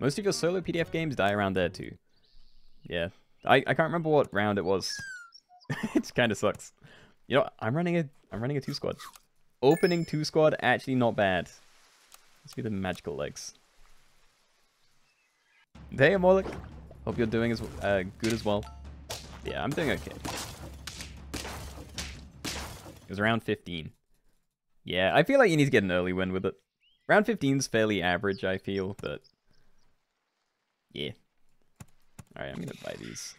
Most of your solo PDF games die around there too. Yeah. I, I can't remember what round it was. it kind of sucks. You know, I'm running a I'm running a two squad. Opening two squad actually not bad. Let's be the magical legs. Hey, Moloch. Hope you're doing as uh, good as well. Yeah, I'm doing okay. It was around 15. Yeah, I feel like you need to get an early win with it. Round 15 is fairly average, I feel, but... Yeah. Alright, I'm gonna buy these.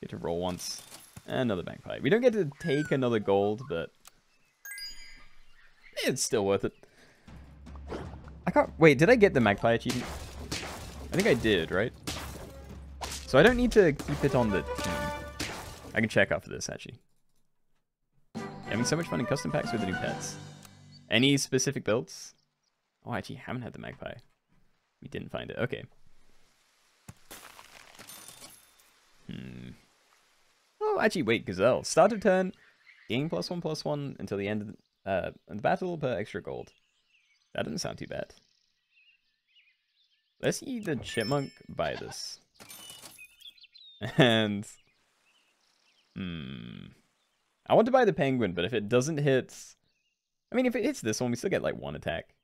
Get to roll once. Another magpie. We don't get to take another gold, but... It's still worth it. I can't... Wait, did I get the magpie achievement? I think I did, right? So I don't need to keep it on the team. I can check after this, actually. Having so much fun in custom packs with the new pets. Any specific builds? Oh, I actually haven't had the magpie. We didn't find it. Okay. Hmm. Oh, actually, wait, Gazelle. Start of turn, gain plus one plus one until the end of the, uh, the battle per extra gold. That doesn't sound too bad. Let's see the chipmunk buy this. And... Hmm... I want to buy the penguin, but if it doesn't hit... I mean, if it hits this one, we still get, like, one attack.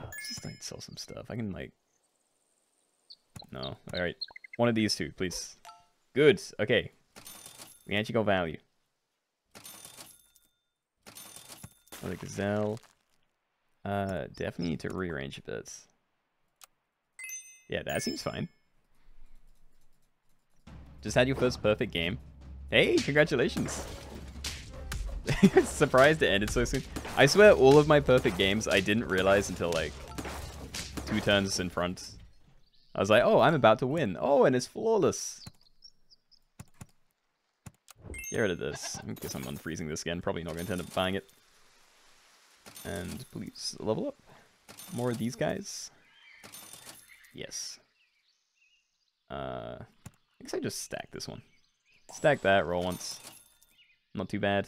Let's just, like, sell some stuff. I can, like... No. Alright. One of these two, please. Good. Okay. We actually got value. Another gazelle. Uh, definitely need to rearrange a bit. Yeah, that seems fine. Just had your first perfect game. Hey, congratulations. Surprised it ended so soon. I swear all of my perfect games I didn't realize until like two turns in front. I was like, oh, I'm about to win. Oh, and it's flawless. Get rid of this. I guess I'm unfreezing this again. Probably not going to end up buying it. And please level up. More of these guys. Yes. Uh, I guess I just stack this one. Stack that, roll once. Not too bad.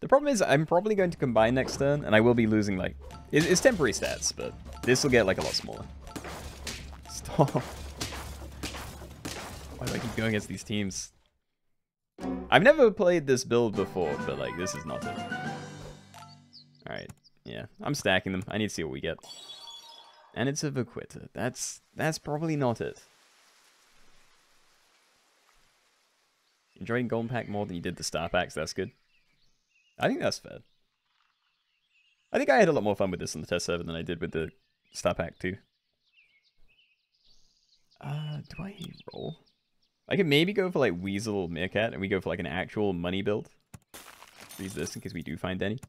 The problem is I'm probably going to combine next turn, and I will be losing, like... It's, temporary stats, but this will get, like, a lot smaller. Stop. Why do I keep going against these teams? I've never played this build before, but, like, this is not it. Alright, yeah. I'm stacking them. I need to see what we get. And it's a Vaquita. That's, that's probably not it. Enjoying Golden Pack more than you did the Star Packs, that's good. I think that's fair. I think I had a lot more fun with this on the test server than I did with the Star Pack too. Uh, do I roll? I could maybe go for like Weasel Meerkat and we go for like an actual money build. Freeze this in case we do find any.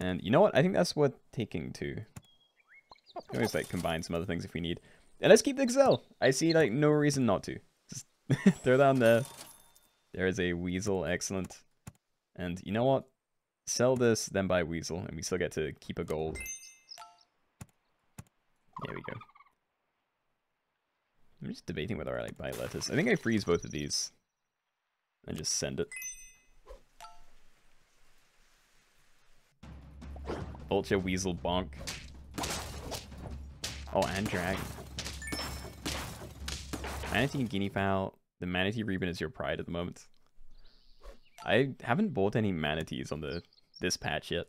And you know what? I think that's worth taking too. We can always like combine some other things if we need. And let's keep the Gazelle. I see like no reason not to. Just throw down there. There is a Weasel. Excellent. And you know what? Sell this, then buy Weasel, and we still get to keep a gold. There we go. I'm just debating whether I like buy lettuce. I think I freeze both of these. And just send it. Vulture, Weasel, Bonk. Oh, and Dragon. Manatee and Guinea Fowl. The Manatee Ribbon is your pride at the moment. I haven't bought any manatees on the this patch yet.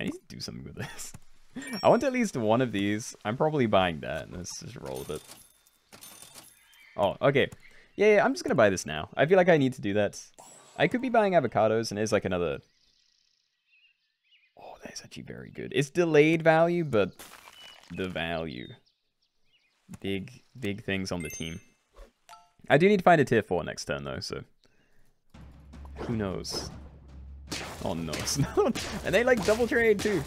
I need to do something with this. I want at least one of these. I'm probably buying that. Let's just roll with it. Oh, okay. Yeah, yeah, I'm just to buy this now. I feel like I need to do that. I could be buying avocados, and there's like another... Oh, that's actually very good. It's delayed value, but the value. Big, big things on the team. I do need to find a tier 4 next turn, though, so... Who knows? Oh, no. and they, like, double trade, too.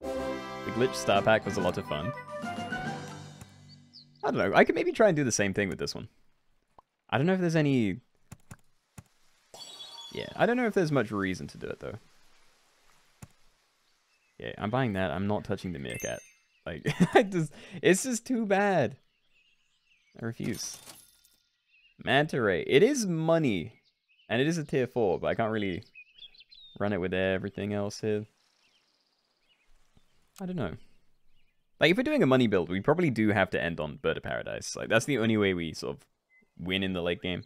The glitch star pack was a lot of fun. I don't know. I could maybe try and do the same thing with this one. I don't know if there's any... Yeah, I don't know if there's much reason to do it, though. Yeah, I'm buying that. I'm not touching the meerkat. Like, I just, it's just too bad. I refuse. Manta Ray. It is money. And it is a tier 4, but I can't really Run it with everything else here. I don't know. Like, if we're doing a money build, we probably do have to end on Bird of Paradise. Like, that's the only way we sort of win in the late game.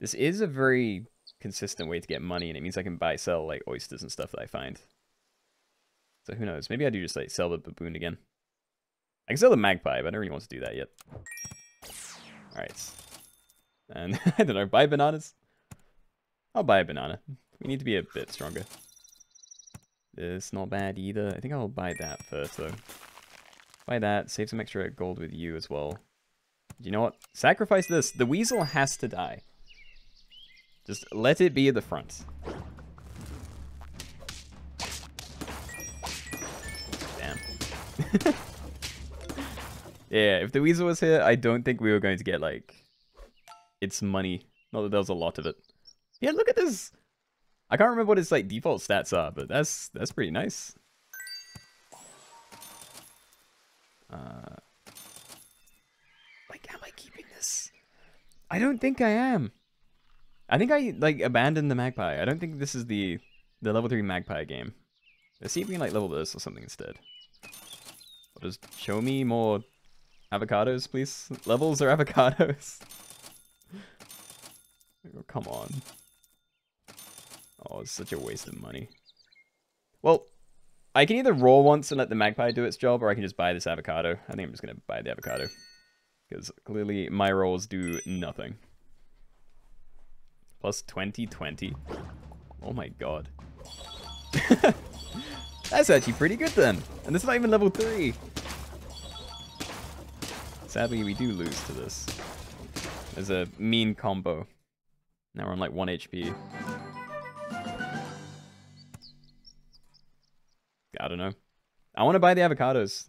This is a very consistent way to get money, and it means I can buy, sell, like, oysters and stuff that I find. So who knows? Maybe I do just, like, sell the baboon again. I can sell the magpie, but I don't really want to do that yet. Alright. And, I don't know, buy bananas? I'll buy a banana. We need to be a bit stronger. This not bad either. I think I'll buy that first, though. Buy that, save some extra gold with you as well. You know what? Sacrifice this. The weasel has to die. Just let it be at the front. Damn. yeah, if the weasel was here, I don't think we were going to get, like, its money. Not that there was a lot of it. Yeah, look at this. I can't remember what its, like, default stats are, but that's that's pretty nice. Uh, like, am I keeping this? I don't think I am. I think I, like, abandoned the magpie. I don't think this is the, the level 3 magpie game. Let's see if we can, like, level this or something instead. Or just show me more avocados, please. Levels or avocados? oh, come on. Oh, it's such a waste of money. Well, I can either roll once and let the magpie do its job, or I can just buy this avocado. I think I'm just going to buy the avocado. Because clearly my rolls do nothing. Plus 2020. Oh my god. That's actually pretty good then. And this is not even level 3. Sadly, we do lose to this. There's a mean combo. Now we're on like 1 HP. I don't know. I want to buy the avocados.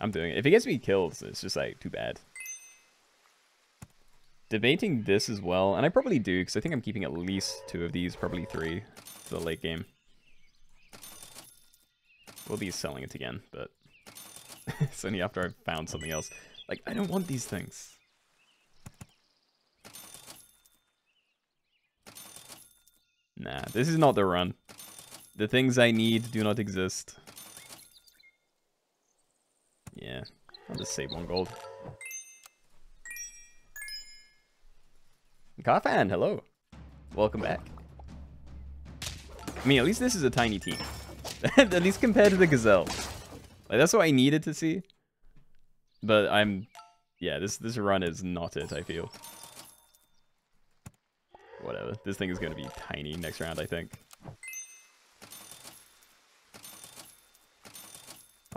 I'm doing it. If it gets me killed, it's just like too bad. Debating this as well, and I probably do, because I think I'm keeping at least two of these, probably three, for the late game. We'll be selling it again, but it's only after I've found something else. Like, I don't want these things. Nah, this is not the run. The things I need do not exist. Yeah, I'll just save one gold. Kafan, hello. Welcome back. I mean, at least this is a tiny team. at least compared to the Gazelle. Like, that's what I needed to see. But I'm... Yeah, this, this run is not it, I feel. Whatever. This thing is going to be tiny next round, I think.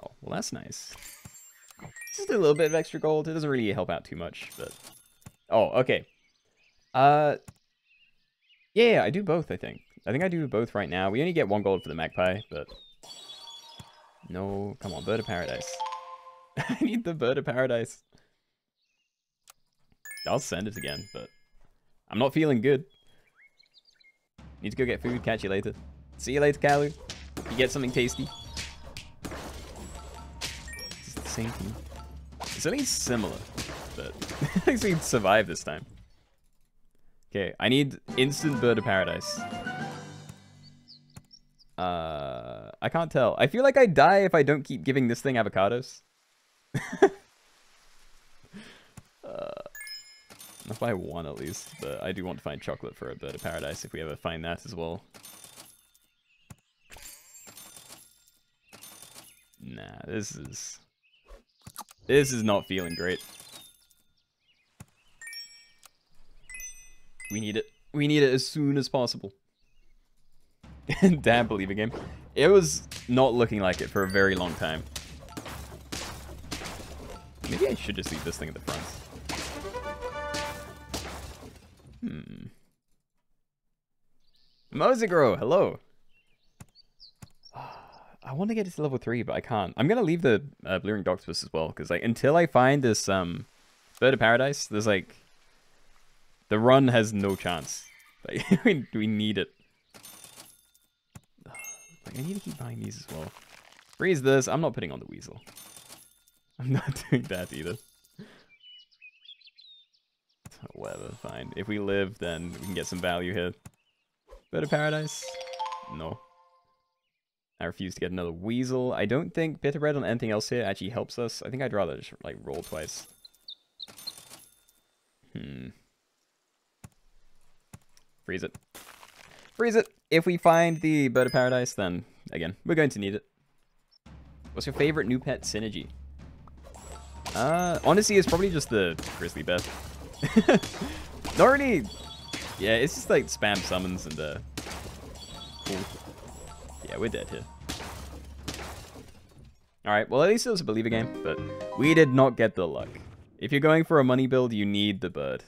Oh, well that's nice. Just a little bit of extra gold. It doesn't really help out too much, but... Oh, okay. Uh, yeah, I do both, I think. I think I do both right now. We only get one gold for the magpie, but... No, come on, bird of paradise. I need the bird of paradise. I'll send it again, but... I'm not feeling good. Need to go get food. Catch you later. See you later, Kalu. You get something tasty. It's the same thing. It's at similar, but at least we can survive this time. Okay, I need instant bird of paradise. Uh, I can't tell. I feel like I die if I don't keep giving this thing avocados. uh, if I one at least, but I do want to find chocolate for a bird of paradise if we ever find that as well. Nah, this is... This is not feeling great. We need it. We need it as soon as possible. Damn Believer game. It was not looking like it for a very long time. Maybe I should just leave this thing at the front. Hmm. Mozigro, hello. I want to get to level 3, but I can't. I'm going to leave the uh, Blue Ring Octopus as well, because like until I find this um, Bird of Paradise, there's like the run has no chance. Like, we need it. Like, I need to keep buying these as well. Freeze this. I'm not putting on the weasel. I'm not doing that either. Whatever, fine. If we live, then we can get some value here. Bird of Paradise? No. I refuse to get another Weasel. I don't think Bitter Bread on anything else here actually helps us. I think I'd rather just, like, roll twice. Hmm. Freeze it. Freeze it! If we find the Bird of Paradise, then, again, we're going to need it. What's your favorite new pet synergy? Uh, honestly, it's probably just the Grizzly Bear. Not really... Yeah, it's just like spam summons and, uh... Yeah, we're dead here. Alright, well at least it was a believer game, but we did not get the luck. If you're going for a money build, you need the bird.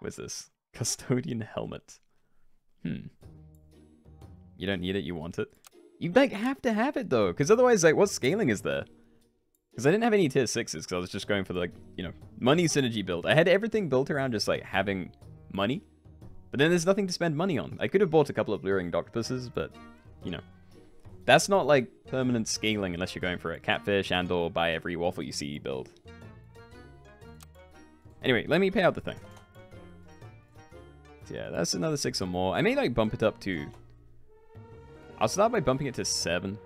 What's this? Custodian helmet. Hmm. You don't need it, you want it. You like have to have it though, because otherwise, like, what scaling is there? Because I didn't have any tier 6s, because I was just going for the, like, you know, money synergy build. I had everything built around just, like, having money. But then there's nothing to spend money on. I could have bought a couple of Blue-Ring Octopuses, but, you know. That's not, like, permanent scaling unless you're going for a Catfish and or buy every Waffle you see build. Anyway, let me pay out the thing. Yeah, that's another 6 or more. I may, like, bump it up to... I'll start by bumping it to 7.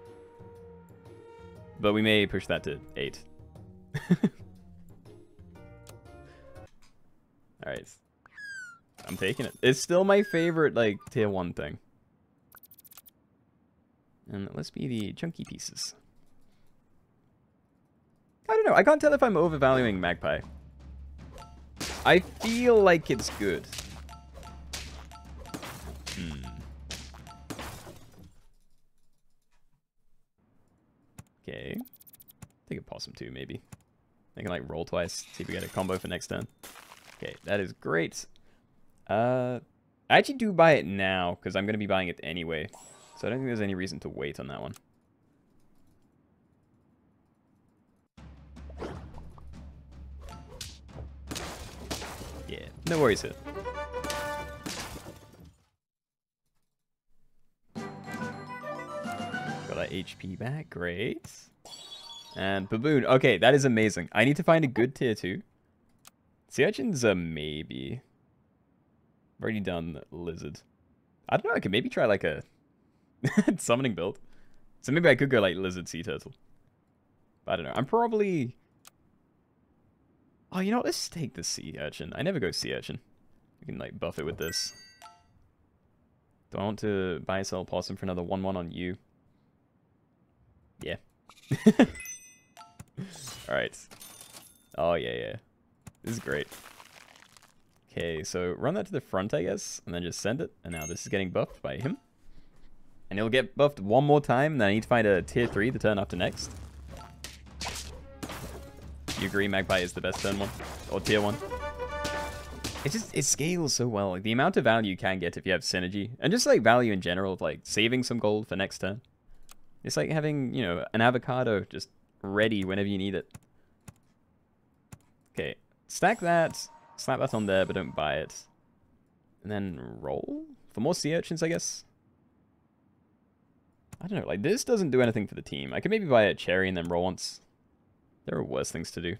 But we may push that to 8. Alright. I'm taking it. It's still my favorite, like, tier 1 thing. And let's be the chunky pieces. I don't know. I can't tell if I'm overvaluing Magpie. I feel like it's good. Okay. Take a possum too, maybe. I can like roll twice, see if we get a combo for next turn. Okay, that is great. Uh, I actually do buy it now, because I'm going to be buying it anyway. So I don't think there's any reason to wait on that one. Yeah, no worries here. HP back. Great. And Baboon. Okay, that is amazing. I need to find a good tier 2. Sea Urchin's a maybe. I've already done Lizard. I don't know, I could maybe try like a summoning build. So maybe I could go like Lizard Sea Turtle. But I don't know. I'm probably... Oh, you know what? Let's take the Sea Urchin. I never go Sea Urchin. We can like buff it with this. Do I want to buy sell Possum for another 1-1 on you? Yeah. Alright. Oh, yeah, yeah. This is great. Okay, so run that to the front, I guess, and then just send it. And now this is getting buffed by him. And he'll get buffed one more time, then I need to find a tier 3 the turn after next. You agree Magpie is the best turn 1? Or tier 1? It just, it scales so well. Like, the amount of value you can get if you have synergy. And just, like, value in general of, like, saving some gold for next turn. It's like having, you know, an avocado just ready whenever you need it. Okay, stack that, slap that on there, but don't buy it. And then roll? For more sea urchins, I guess? I don't know, like, this doesn't do anything for the team. I could maybe buy a cherry and then roll once. There are worse things to do.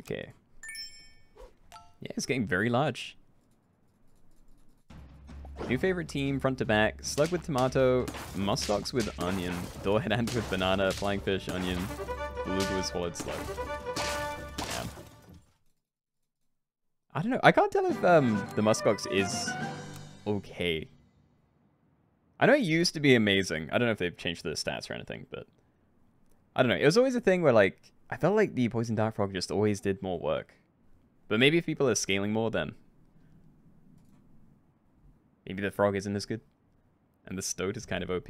Okay. Yeah, it's getting very large. New favorite team, front to back. Slug with tomato, muskox with onion, doorhead ant with banana, flying fish, onion, beluga with swallowed slug. Yeah. I don't know. I can't tell if um, the muskox is okay. I know it used to be amazing. I don't know if they've changed the stats or anything, but I don't know. It was always a thing where like I felt like the poison dart frog just always did more work. But maybe if people are scaling more, then Maybe the frog isn't as good. And the stoat is kind of OP.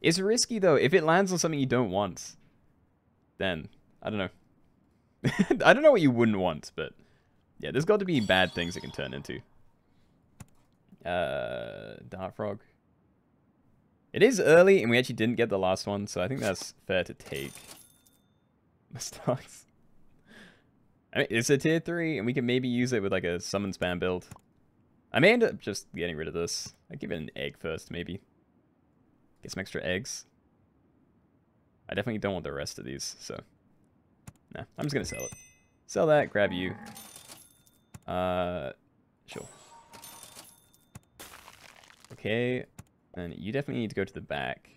It's risky, though. If it lands on something you don't want, then, I don't know. I don't know what you wouldn't want, but yeah, there's got to be bad things it can turn into. Uh, Dart Frog. It is early, and we actually didn't get the last one, so I think that's fair to take. Muskox. I mean, it's a tier 3, and we can maybe use it with like a summon spam build. I may end up just getting rid of this. i give it an egg first, maybe. Get some extra eggs. I definitely don't want the rest of these, so... Nah, I'm just gonna sell it. Sell that, grab you. Uh, Sure. Okay, then you definitely need to go to the back.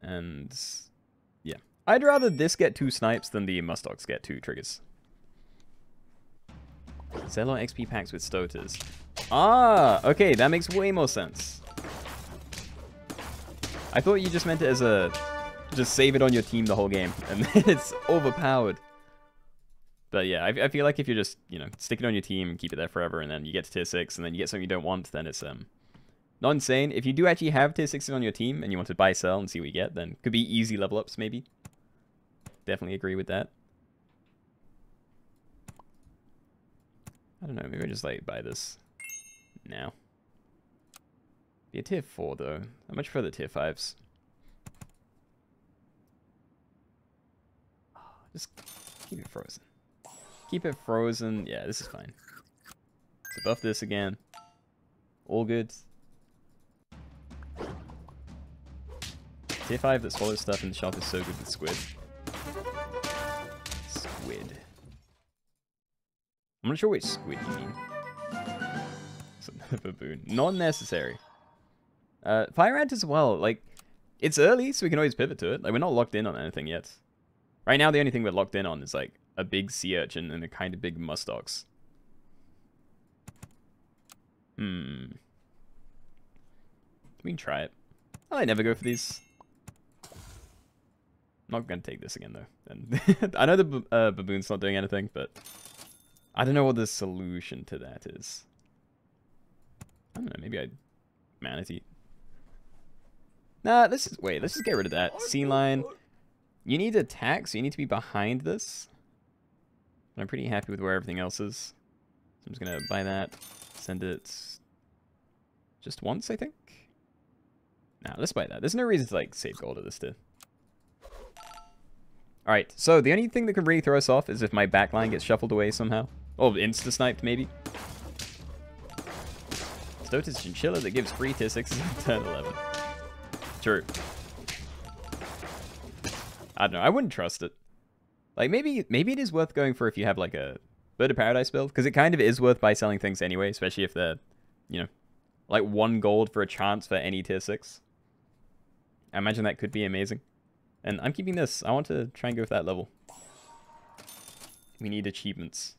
And yeah, I'd rather this get two snipes than the Muskox get two triggers. Sell XP packs with Stoters. Ah, okay, that makes way more sense. I thought you just meant it as a... Just save it on your team the whole game, and it's overpowered. But yeah, I, I, feel like if you just, you know, stick it on your team and keep it there forever, and then you get to tier 6, and then you get something you don't want, then it's um not insane. If you do actually have tier 6s on your team, and you want to buy, sell, and see what you get, then could be easy level ups, maybe. Definitely agree with that. I don't know, maybe I just, like, buy this now. Be a tier 4, though. How much for the tier 5s? Ah, just keep it frozen. Keep it frozen. Yeah, this is fine. So buff this again. All good. Tier 5 that swallows stuff in the shop is so good with squid. Squid. I'm not sure which squid you mean. It's another baboon. Not necessary. Uh, Fire Ant as well. Like, it's early, so we can always pivot to it. Like, we're not locked in on anything yet. Right now, the only thing we're locked in on is, like, a big sea urchin and a kind of big muskox. Hmm. We can try it. I never go for these. I'm not going to take this again, though. And I know the uh, baboon's not doing anything, but I don't know what the solution to that is. I don't know, maybe I... Manatee. Nah, this is... Wait, let's just get rid of that. Sea lion. You need to attack, so you need to be behind this. I'm pretty happy with where everything else is. So I'm just going to buy that. Send it... Just once, I think? Nah, let's buy that. There's no reason to, like, save gold at this to... Alright, so the only thing that can really throw us off is if my backline gets shuffled away somehow. Or insta-sniped, maybe. Stotus Chinchilla that gives free tier 6s on turn 11. True. I don't know. I wouldn't trust it. Like, maybe maybe it is worth going for if you have, like, a Bird of Paradise build. Because it kind of is worth by selling things anyway, especially if they're, you know, like one gold for a chance for any tier 6. I imagine that could be amazing. And I'm keeping this. I want to try and go with that level. We need achievements.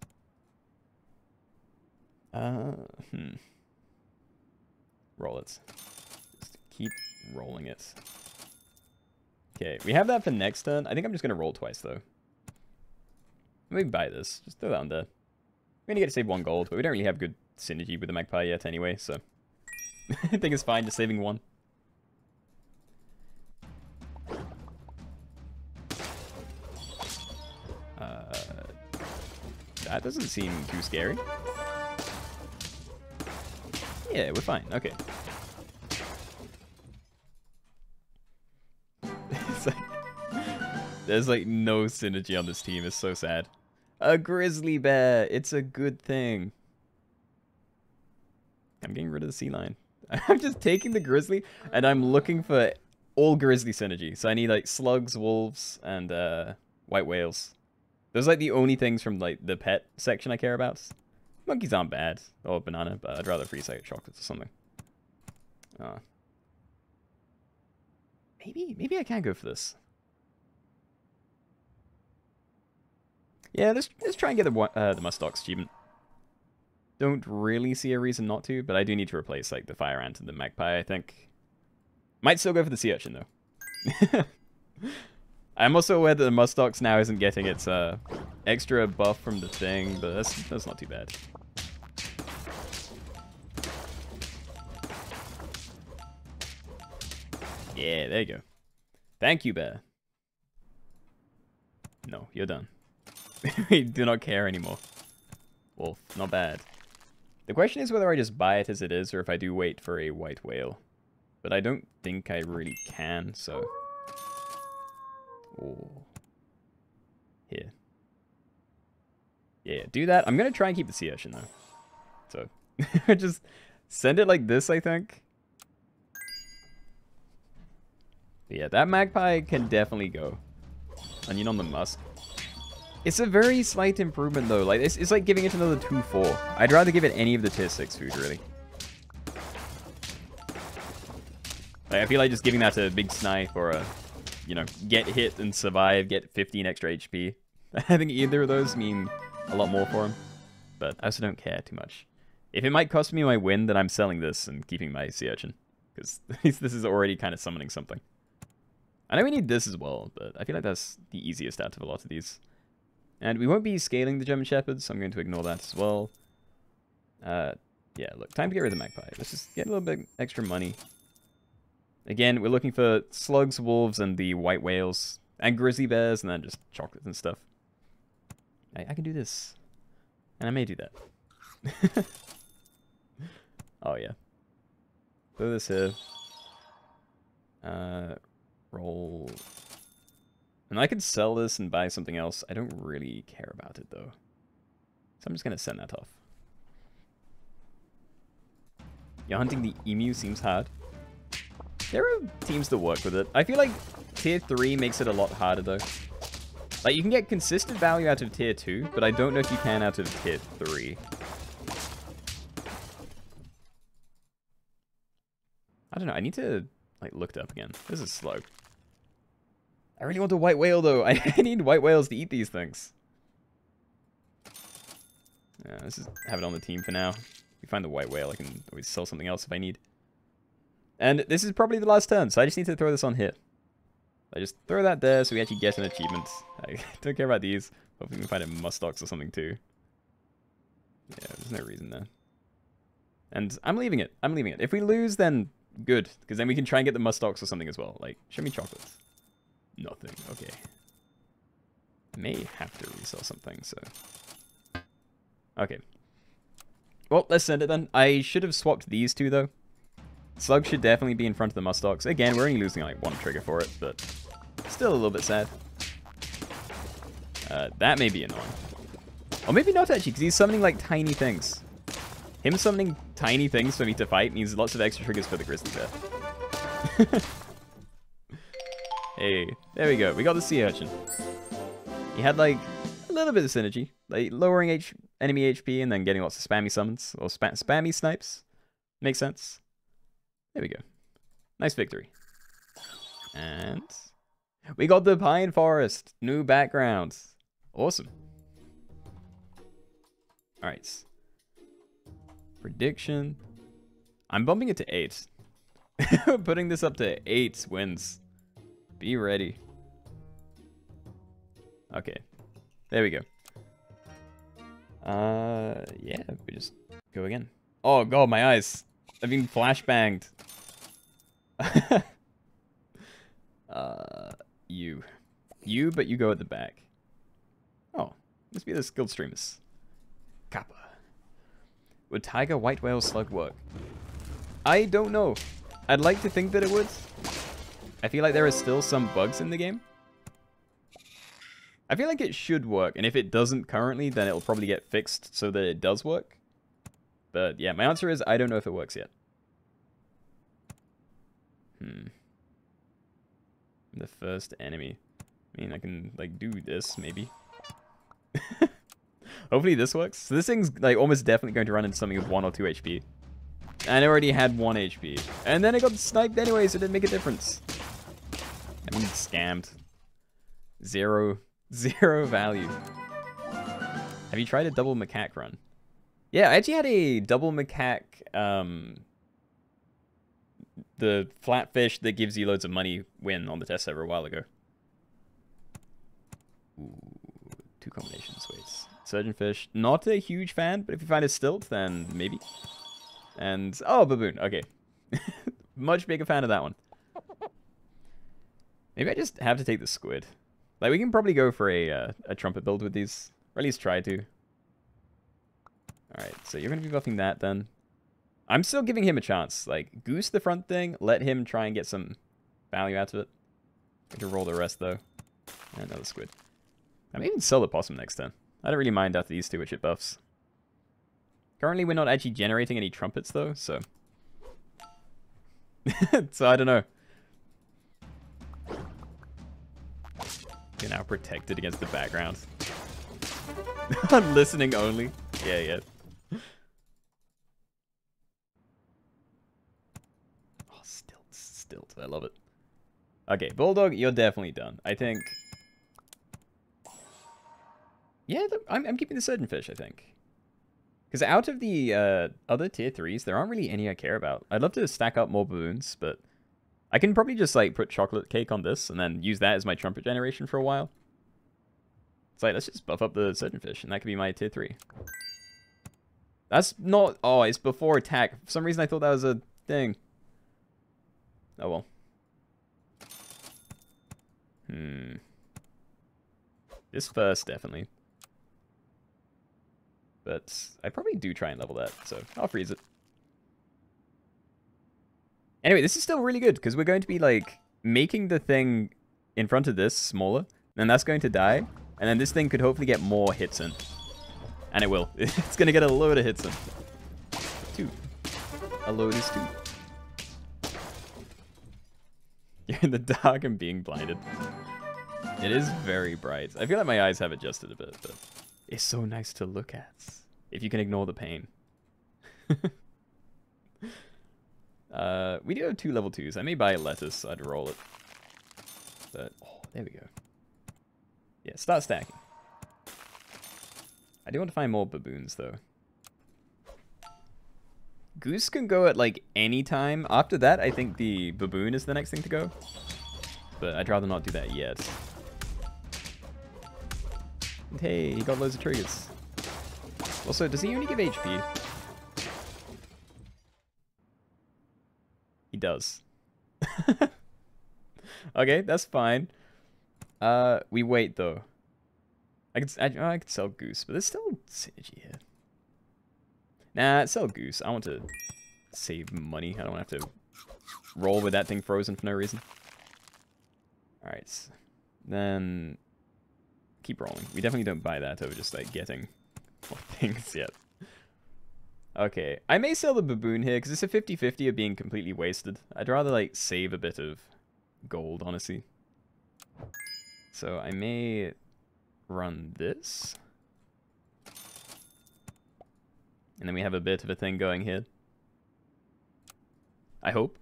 Uh, hmm roll it. Just keep rolling it. Okay, we have that for next turn. I think I'm just going to roll twice, though. Maybe buy this. Just throw that on there. We're going to get to save one gold, but we don't really have good synergy with the magpie yet anyway, so... I think it's fine just saving one. Uh, that doesn't seem too scary. Yeah, we're fine. Okay. like, there's like no synergy on this team. It's so sad. A grizzly bear. It's a good thing. I'm getting rid of the sea lion. I'm just taking the grizzly and I'm looking for all grizzly synergy. So I need like slugs, wolves, and uh, white whales. Those are like the only things from like the pet section I care about. Monkeys aren't bad. Or banana, but I'd rather freeze like chocolates or something. Uh, maybe, maybe I can go for this. Yeah, let's, let's try and get the, uh, the Muskox achievement. Don't really see a reason not to, but I do need to replace like the Fire Ant and the Magpie, I think. Might still go for the Sea Urchin, though. I'm also aware that the Muskox now isn't getting its uh, extra buff from the thing, but that's, that's not too bad. Yeah, there you go. Thank you, Bear. No, you're done. we do not care anymore. Wolf, not bad. The question is whether I just buy it as it is or if I do wait for a white whale. But I don't think I really can, so... Oh. Here. Yeah, do that. I'm going to try and keep the sea urchin, though. So, just send it like this, I think. Yeah, that magpie can definitely go. Onion on the musk. It's a very slight improvement though. Like it's, it's like giving it another 2-4. I'd rather give it any of the tier 6 food, really. Like, I feel like just giving that to a big snipe or a, you know, get hit and survive, get 15 extra HP. I think either of those mean a lot more for him. But I also don't care too much. If it might cost me my win, then I'm selling this and keeping my sea urchin. Because this is already kind of summoning something. I know we need this as well, but I feel like that's the easiest out of a lot of these. And we won't be scaling the German Shepherds, so I'm going to ignore that as well. Uh, yeah, look, time to get rid of the Magpie. Let's just get a little bit extra money. Again, we're looking for slugs, wolves, and the white whales. And grizzly bears, and then just chocolates and stuff. I, I can do this. And I may do that. oh, yeah. Throw this here. Uh, roll and I could sell this and buy something else. I don't really care about it, though. So I'm just going to send that off. Yeah, hunting the emu seems hard. There are teams that work with it. I feel like tier 3 makes it a lot harder, though. Like, you can get consistent value out of tier 2, but I don't know if you can out of tier 3. I don't know. I need to, like, look it up again. This is slow. I really want a white whale, though. I need white whales to eat these things. Yeah, let's just have it on the team for now. If we find the white whale, I can always sell something else if I need. And this is probably the last turn, so I just need to throw this on here. I just throw that there so we actually get an achievement. I don't care about these. Hopefully we can find a muskox or something too. Yeah, there's no reason there. And I'm leaving it. I'm leaving it. If we lose, then good. Because then we can try and get the muskox or something as well. Like, show me chocolates. Nothing. Okay. May have to resell something, so... Okay. Well, let's send it then. I should have swapped these two, though. Slug should definitely be in front of the Muskox. Again, we're only losing like one trigger for it, but still a little bit sad. Uh, that may be annoying. Or maybe not actually, because he's summoning like tiny things. Him summoning tiny things for me to fight means lots of extra triggers for the Grizzly Bear. Hey, there we go. We got the sea urchin. He had like a little bit of synergy, like lowering H enemy HP and then getting lots of spammy summons or spa spammy snipes. Makes sense. There we go. Nice victory. And we got the Pine Forest. New background. Awesome. Alright. Prediction. I'm bumping it to 8. Putting this up to 8 wins. Be ready. Okay. There we go. Uh, yeah, we just go again. Oh god, my eyes. I've been flashbanged. uh, you. You, but you go at the back. Oh, must be the skilled streamers. Kappa. Would Tiger White Whale Slug work? I don't know. I'd like to think that it would. I feel like there are still some bugs in the game. I feel like it should work, and if it doesn't currently, then it'll probably get fixed so that it does work. But yeah, my answer is I don't know if it works yet. Hmm. The first enemy. I mean, I can, like, do this, maybe. Hopefully this works. So this thing's, like, almost definitely going to run into something with 1 or 2 HP. And it already had 1 HP. And then it got sniped anyway, so it didn't make a difference. I mean, scammed. Zero, zero value. Have you tried a double macaque run? Yeah, I actually had a double macaque, um, the flatfish that gives you loads of money win on the test server a while ago. Ooh, two combinations, wait. Surgeonfish, not a huge fan, but if you find a stilt, then maybe. And, oh, baboon, okay. Much bigger fan of that one. Maybe I just have to take the squid. Like, we can probably go for a, uh, a trumpet build with these. Or at least try to. Alright, so you're going to be buffing that then. I'm still giving him a chance. Like, goose the front thing, let him try and get some value out of it. I can roll the rest, though. And another squid. I may even sell the possum next turn. I don't really mind after these two which it buffs. Currently, we're not actually generating any trumpets, though, so... so I don't know. You're now protected against the background. I'm listening only. Yeah, yeah. Oh, stilt, stilt. I love it. Okay, Bulldog, you're definitely done. I think... Yeah, I'm, I'm keeping the Surgeon Fish, I think. Because out of the uh, other tier 3s, there aren't really any I care about. I'd love to stack up more baboons, but I can probably just like put chocolate cake on this and then use that as my trumpet generation for a while. It's like, let's just buff up the surgeon fish, and that could be my tier 3. That's not... Oh, it's before attack. For some reason, I thought that was a thing. Oh, well. Hmm. This first, definitely. But I probably do try and level that, so I'll freeze it. Anyway, this is still really good, because we're going to be, like, making the thing in front of this smaller, and that's going to die. And then this thing could hopefully get more hits in. And it will. It's going to get a load of hits in. Two. A load is two. You're in the dark and being blinded. It is very bright. I feel like my eyes have adjusted a bit, but it's so nice to look at. If you can ignore the pain. uh, we do have two level twos. I may buy lettuce. I'd roll it. But, oh, there we go. Yeah, start stacking. I do want to find more baboons, though. Goose can go at, like, any time. After that, I think the baboon is the next thing to go. But I'd rather not do that yet. And hey, he got loads of triggers. Also, does he only give HP? He does. okay, that's fine. Uh, we wait though. I could I, I could sell goose, but there's still synergy here. Nah, sell goose. I want to save money. I don't have to roll with that thing frozen for no reason. All right, then keep rolling. We definitely don't buy that over just like getting more things yet. Okay, I may sell the baboon here because it's a 50-50 of being completely wasted. I'd rather like save a bit of gold, honestly. So I may run this. And then we have a bit of a thing going here. I hope.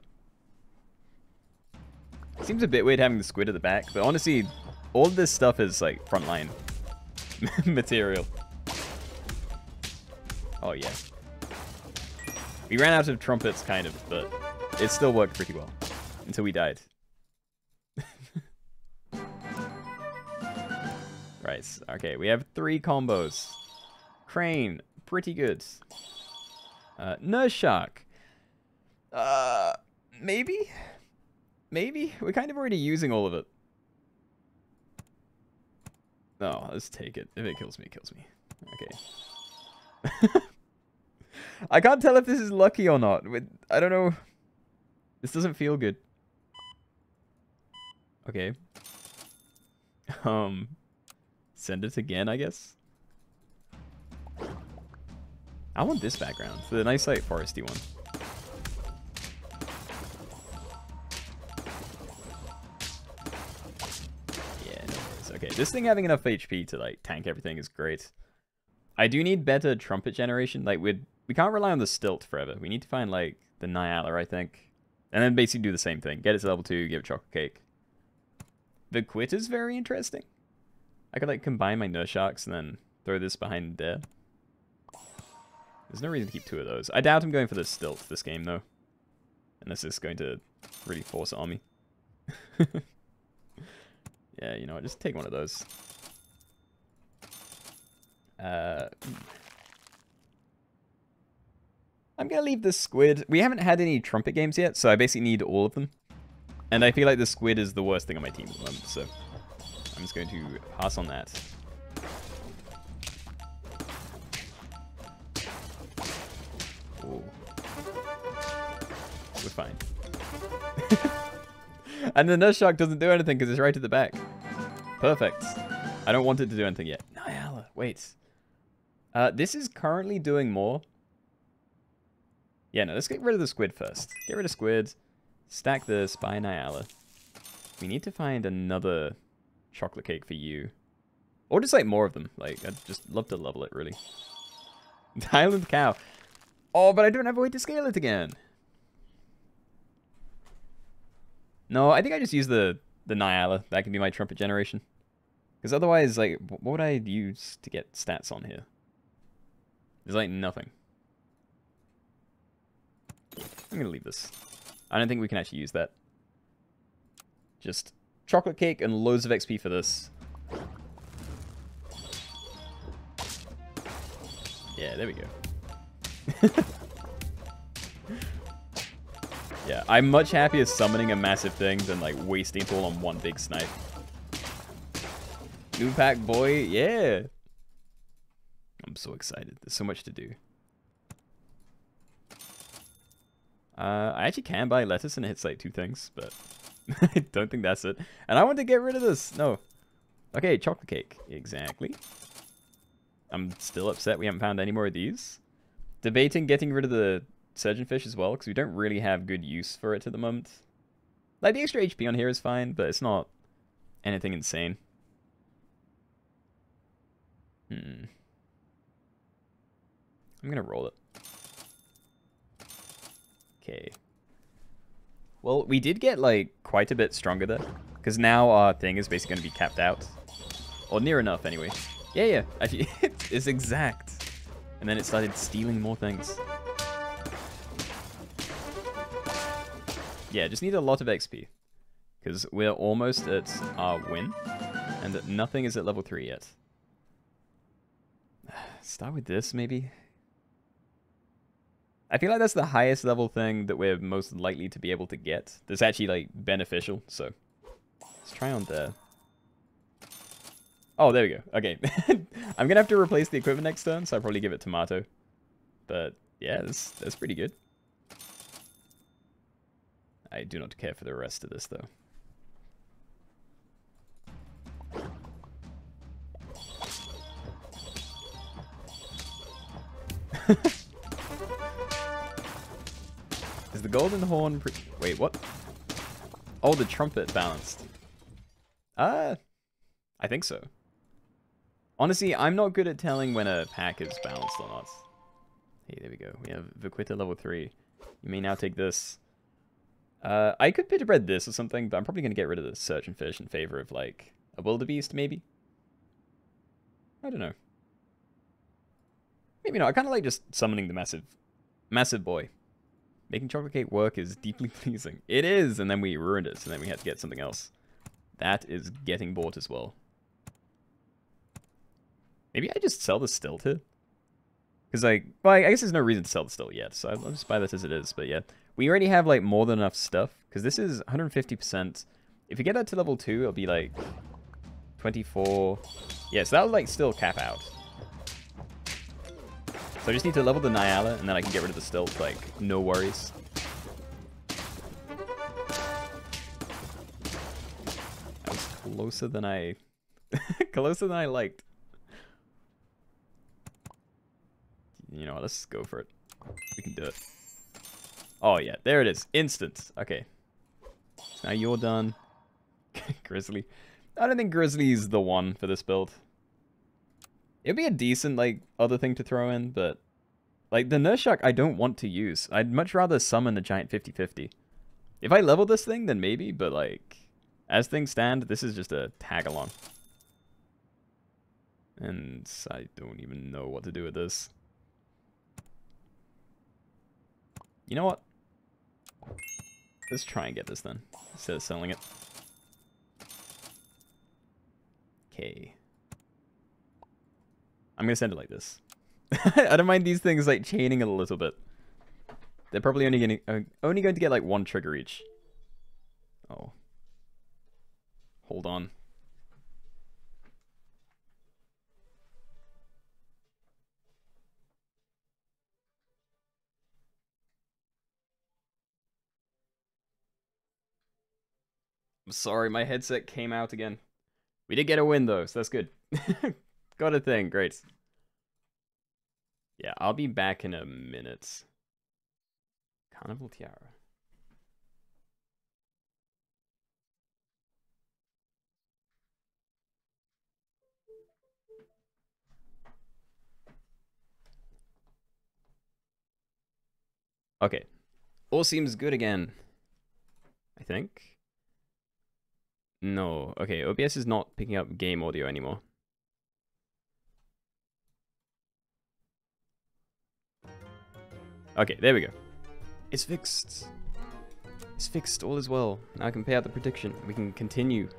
Seems a bit weird having the squid at the back, but honestly, all this stuff is like frontline material. Oh yeah. We ran out of trumpets, kind of, but it still worked pretty well. Until we died. Right, okay, we have three combos. Crane, pretty good. Uh, Nurse Shark. Uh, maybe? Maybe? We're kind of already using all of it. No, let's take it. If it kills me, it kills me. Okay. I can't tell if this is lucky or not. I don't know. This doesn't feel good. Okay. Um... Send it again, I guess? I want this background. The nice, like, foresty one. Yeah, Okay, this thing having enough HP to, like, tank everything is great. I do need better trumpet generation. Like, we we can't rely on the stilt forever. We need to find, like, the Nyala, I think. And then basically do the same thing. Get it to level 2, give it chocolate cake. The quit is very interesting. I could like combine my nurse sharks and then throw this behind there. There's no reason to keep two of those. I doubt I'm going for the stilt this game though. Unless it's going to really force it on me. yeah, you know what, just take one of those. Uh, I'm going to leave the squid. We haven't had any trumpet games yet, so I basically need all of them. And I feel like the squid is the worst thing on my team at the moment, so... I'm just going to pass on that. Ooh. We're fine. and the nurse shark doesn't do anything because it's right at the back. Perfect. I don't want it to do anything yet. Nyala, wait. Uh, this is currently doing more. Yeah, no, let's get rid of the squid first. Get rid of squid. Stack this, buy Nyala. We need to find another chocolate cake for you. Or just like more of them. Like, I'd just love to level it, really. Highland cow. Oh, but I don't have a way to scale it again. No, I think I just use the, the Nyala. That can be my trumpet generation. Because otherwise, like, what would I use to get stats on here? There's like nothing. I'm going to leave this. I don't think we can actually use that. Just chocolate cake and loads of XP for this. Yeah, there we go. yeah, I'm much happier summoning a massive thing than like wasting it all on one big snipe. New pack boy, yeah. I'm so excited. There's so much to do. Uh, I actually can buy lettuce and it hits like two things, but I don't think that's it. And I want to get rid of this. No. Okay, chocolate cake. Exactly. I'm still upset we haven't found any more of these. Debating getting rid of the surgeonfish as well, because we don't really have good use for it at the moment. Like, the extra HP on here is fine, but it's not anything insane. Hmm. I'm gonna roll it. Okay. Well, we did get, like, quite a bit stronger there. Because now our thing is basically going to be capped out. Or near enough, anyway. Yeah, yeah. Actually, it's exact. And then it started stealing more things. Yeah, just need a lot of XP. Because we're almost at our win. And nothing is at level 3 yet. Start with this, maybe? I feel like that's the highest level thing that we're most likely to be able to get. That's actually, like, beneficial, so... Let's try on there. Oh, there we go. Okay. I'm gonna have to replace the equipment next turn, so I'll probably give it tomato. But, yeah, that's, that's pretty good. I do not care for the rest of this, though. Is the golden horn... Wait, what? Oh, the trumpet balanced. Uh, I think so. Honestly, I'm not good at telling when a pack is balanced or not. Hey, there we go. We have Vaquita level 3. You may now take this. Uh, I could pita bread this or something, but I'm probably going to get rid of the surgeonfish in favor of, like, a wildebeest, maybe? I don't know. Maybe not. I kind of like just summoning the massive, massive boy. Making chocolate cake work is deeply pleasing. It is, and then we ruined it, so then we had to get something else. That is getting bought as well. Maybe I just sell the here? Because, like, well, I guess there's no reason to sell the stilt yet, so I'll just buy this as it is. But yeah, we already have, like, more than enough stuff. Because this is 150%. If you get that to level 2, it'll be, like, 24. Yeah, so that'll, like, still cap out. So I just need to level the Nyala, and then I can get rid of the stilt, like, no worries. That was closer than I... closer than I liked. You know what, let's go for it. We can do it. Oh yeah, there it is. Instant. Okay. Now you're done. Grizzly. I don't think Grizzly's the one for this build. It'd be a decent, like, other thing to throw in, but... Like, the Nurse Shark I don't want to use. I'd much rather summon the Giant 50-50. If I level this thing, then maybe, but, like... As things stand, this is just a tag-along. And I don't even know what to do with this. You know what? Let's try and get this then, instead of selling it. Okay. I'm gonna send it like this. I don't mind these things like chaining a little bit. They're probably only getting uh, only going to get like one trigger each. Oh. Hold on. I'm sorry, my headset came out again. We did get a win though, so that's good. Got a thing. Great. Yeah, I'll be back in a minute. Carnival Tiara. Okay. All seems good again. I think. No. Okay, OBS is not picking up game audio anymore. Okay, there we go. It's fixed. It's fixed, all is well. Now I can pay out the prediction. We can continue.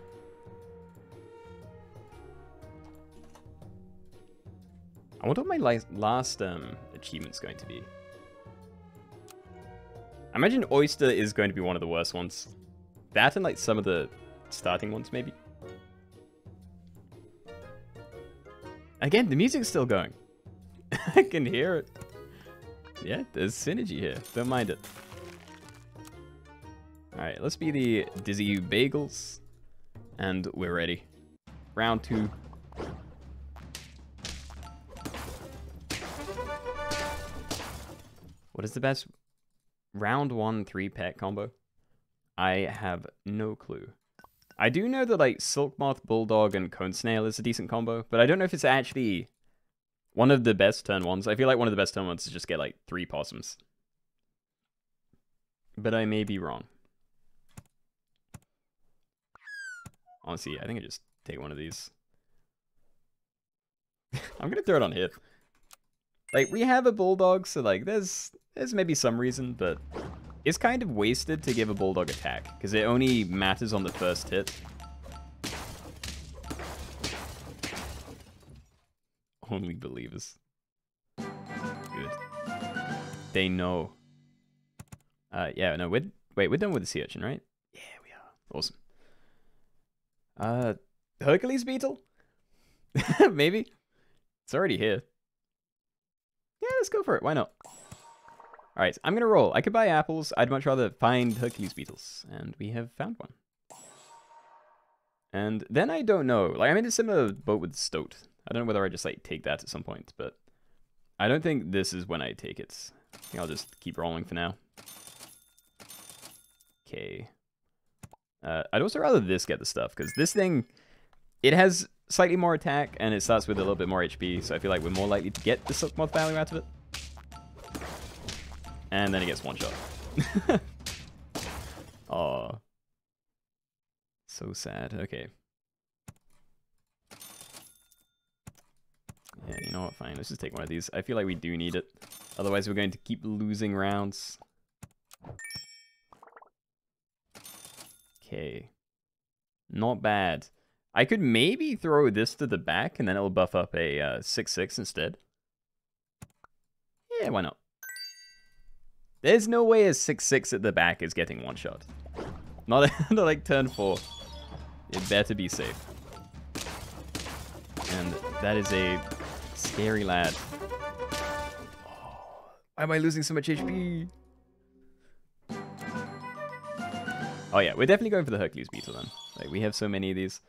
I wonder what my last um, achievement's going to be. I imagine Oyster is going to be one of the worst ones. That and like some of the starting ones, maybe. Again, the music's still going. I can hear it. Yeah, there's synergy here. Don't mind it. Alright, let's be the Dizzy Bagels. And we're ready. Round two. What is the best round one three pet combo? I have no clue. I do know that like Silk Moth, Bulldog, and Cone Snail is a decent combo, but I don't know if it's actually one of the best turn ones. I feel like one of the best turn ones is just get like three possums. But I may be wrong. Honestly, I think I just take one of these. I'm gonna throw it on hit. Like, we have a Bulldog, so like, there's there's maybe some reason, but it's kind of wasted to give a Bulldog attack, because it only matters on the first hit. Only believers. Good. They know. Uh, yeah, no, we're, wait, we're done with the sea urchin, right? Yeah, we are. Awesome. Uh, Hercules beetle? Maybe? It's already here. Yeah, let's go for it. Why not? Alright, I'm gonna roll. I could buy apples. I'd much rather find Hercules beetles. And we have found one. And then I don't know. Like, I'm in a similar boat with Stoat. I don't know whether I just, like, take that at some point, but... I don't think this is when I take it. I think I'll just keep rolling for now. Okay. Uh, I'd also rather this get the stuff, because this thing... It has slightly more attack, and it starts with a little bit more HP, so I feel like we're more likely to get the Silkmoth value out of it. And then he gets one shot. oh. So sad. Okay. Yeah, you know what? Fine. Let's just take one of these. I feel like we do need it. Otherwise, we're going to keep losing rounds. Okay. Not bad. I could maybe throw this to the back, and then it'll buff up a 6-6 uh, instead. Yeah, why not? There's no way a 6-6 at the back is getting one shot. Not, not like turn 4. It better be safe. And that is a scary lad. Oh, why am I losing so much HP? Oh yeah, we're definitely going for the Hercules Beetle then. Like, we have so many of these.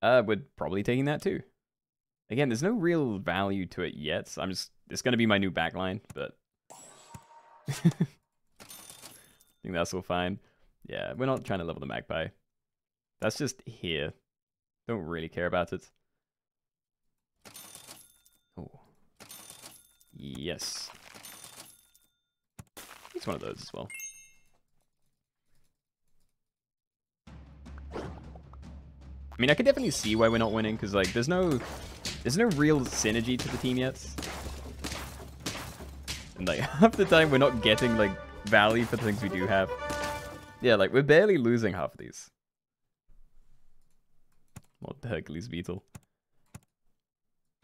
Uh, we're probably taking that too. Again, there's no real value to it yet. So I'm just, it's going to be my new backline, but I think that's all fine. Yeah, we're not trying to level the magpie. That's just here. Don't really care about it. Yes. It's one of those as well. I mean, I could definitely see why we're not winning, because, like, there's no... There's no real synergy to the team yet. And like half the time we're not getting like value for the things we do have. Yeah, like we're barely losing half of these. What the Hercules beetle?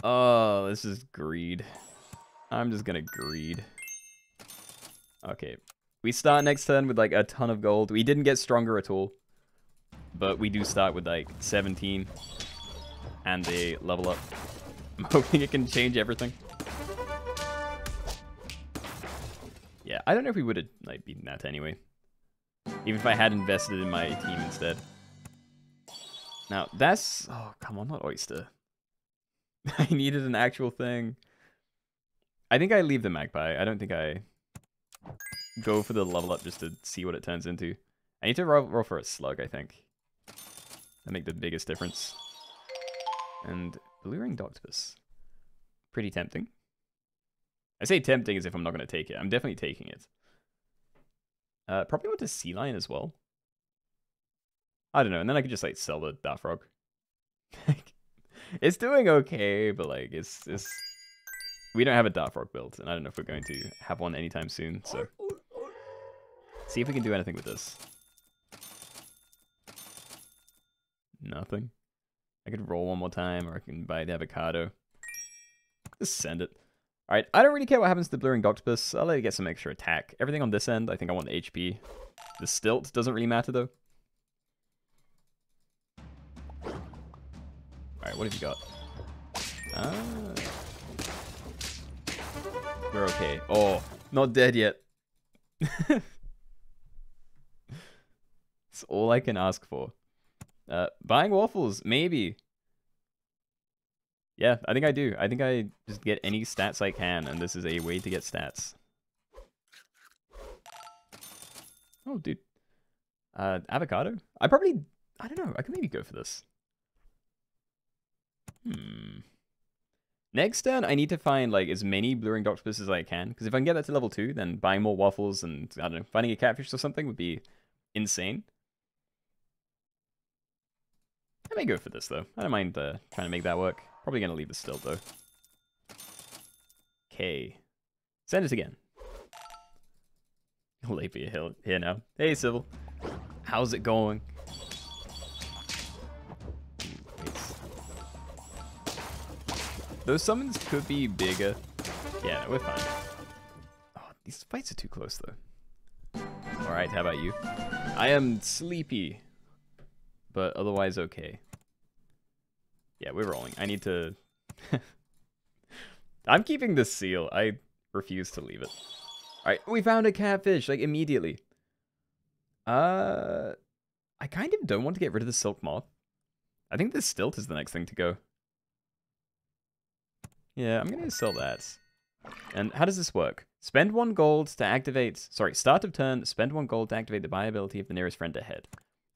Oh, this is greed. I'm just gonna greed. Okay. We start next turn with like a ton of gold. We didn't get stronger at all. But we do start with like 17. And they level up. I'm hoping it can change everything. Yeah, I don't know if we would have like beaten that anyway. Even if I had invested in my team instead. Now, that's... Oh, come on, not Oyster. I needed an actual thing. I think I leave the Magpie. I don't think I go for the level up just to see what it turns into. I need to roll, roll for a Slug, I think. That make the biggest difference. And Blue Ring Octopus. Pretty tempting. I say tempting as if I'm not going to take it. I'm definitely taking it. Uh, probably want to Sea Lion as well. I don't know, and then I could just like sell the Dart Frog. it's doing okay, but like it's it's we don't have a Dart Frog build, and I don't know if we're going to have one anytime soon. So see if we can do anything with this. Nothing. I could roll one more time, or I can buy the avocado. Just send it. Alright, I don't really care what happens to the Blue-Ringed Octopus. I'll let it get some extra attack. Everything on this end, I think I want the HP. The stilt doesn't really matter, though. Alright, what have you got? Ah. We're okay. Oh, not dead yet. It's all I can ask for. Uh, buying waffles, maybe. Yeah, I think I do. I think I just get any stats I can, and this is a way to get stats. Oh, dude. Uh, avocado? I probably... I don't know. I could maybe go for this. Hmm. Next turn, I need to find, like, as many blue-ringed octopus as I can. Because if I can get that to level 2, then buying more waffles and, I don't know, finding a catfish or something would be insane. I may go for this, though. I don't mind uh, trying to make that work. Probably going to leave the stilt, though. Okay. Send it again. Late your here now. Hey, Civil. How's it going? Those summons could be bigger. Yeah, no, we're fine. Oh, these fights are too close, though. Alright, how about you? I am sleepy, but otherwise okay. Yeah, we're rolling. I need to... I'm keeping this seal. I refuse to leave it. Alright, we found a catfish, like, immediately. Uh... I kind of don't want to get rid of the silk moth. I think the stilt is the next thing to go. Yeah, I'm gonna sell that. And how does this work? Spend one gold to activate... Sorry, start of turn, spend one gold to activate the buy ability of the nearest friend ahead.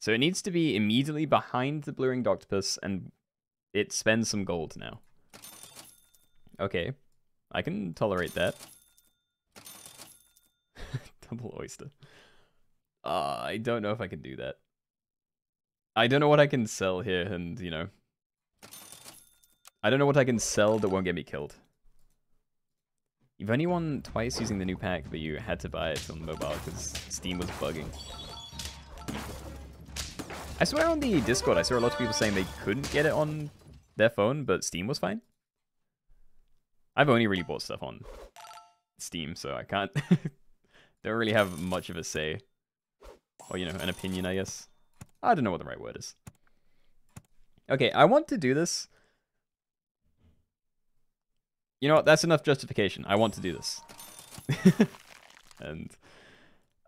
So it needs to be immediately behind the blue-ringed octopus and it spends some gold now. Okay. I can tolerate that. Double oyster. Uh, I don't know if I can do that. I don't know what I can sell here and, you know. I don't know what I can sell that won't get me killed. You've only won twice using the new pack, but you had to buy it on mobile because Steam was bugging. I swear on the Discord, I saw a lot of people saying they couldn't get it on their phone, but Steam was fine. I've only really bought stuff on Steam, so I can't... don't really have much of a say. Or, you know, an opinion, I guess. I don't know what the right word is. Okay, I want to do this. You know what? That's enough justification. I want to do this. and...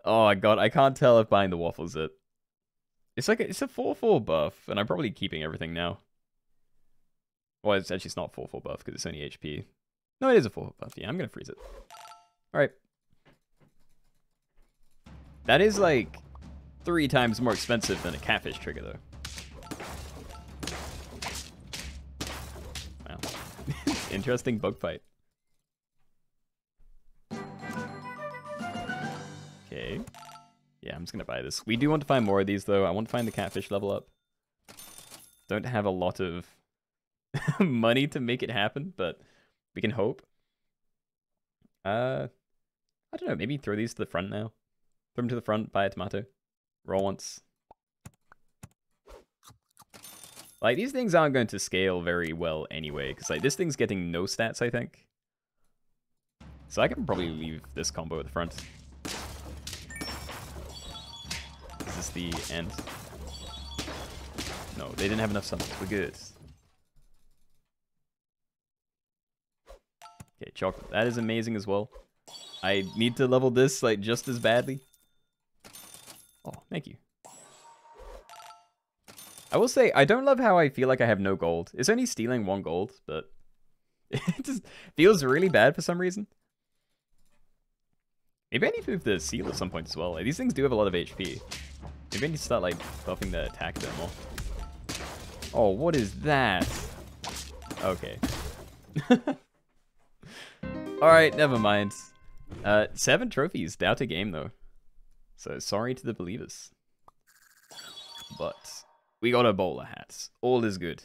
Oh my god, I can't tell if buying the waffles it. It's like a, it's a 4-4 buff, and I'm probably keeping everything now. Well, it's actually it's not four four buff because it's only HP. No, it is a full buff. Yeah, I'm to freeze it. Alright. That is like three times more expensive than a catfish trigger, though. Interesting bug fight. Okay. Yeah, I'm just to buy this. We do want to find more of these, though. I want to find the catfish level up. Don't have a lot of money to make it happen, but we can hope. Uh, I don't know. Maybe throw these to the front now. Throw them to the front. Buy a tomato. Roll once. Like these things aren't going to scale very well anyway, because like this thing's getting no stats, I think. So I can probably leave this combo at the front. Is this the end? No, they didn't have enough summons. We're good. Okay, chocolate. That is amazing as well. I need to level this like just as badly. Oh, thank you. I will say, I don't love how I feel like I have no gold. It's only stealing one gold, but it just feels really bad for some reason. Maybe I need to move the seal at some point as well. Like, these things do have a lot of HP. Maybe I need to start like buffing the attack a bit more. Oh, what is that? Okay. Alright, never mind. Uh, seven trophies. Doubt a game, though. So sorry to the believers. But we got a bowler hat. All is good.